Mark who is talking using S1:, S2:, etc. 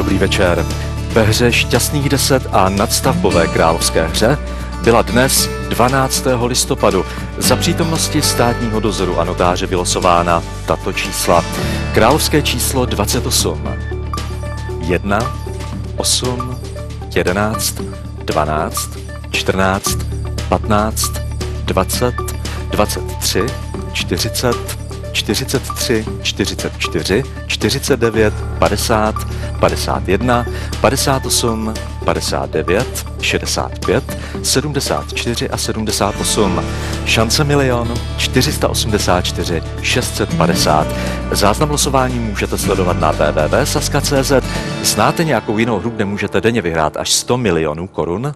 S1: dobrý večer. Ve hře Šťastných 10 a nadstavbové královské hře byla dnes 12. listopadu za přítomnosti státního dozoru a notáře vylosována tato čísla. Královské číslo 28. 1, 8, 11, 12, 14, 15, 20, 23, 40, 43, 44, 49, 50, 51, 58, 59, 65, 74 a 78. Šance milion 484 650. Záznam losování můžete sledovat na www.saska.cz. Znáte nějakou jinou hru, kde můžete denně vyhrát až 100 milionů korun?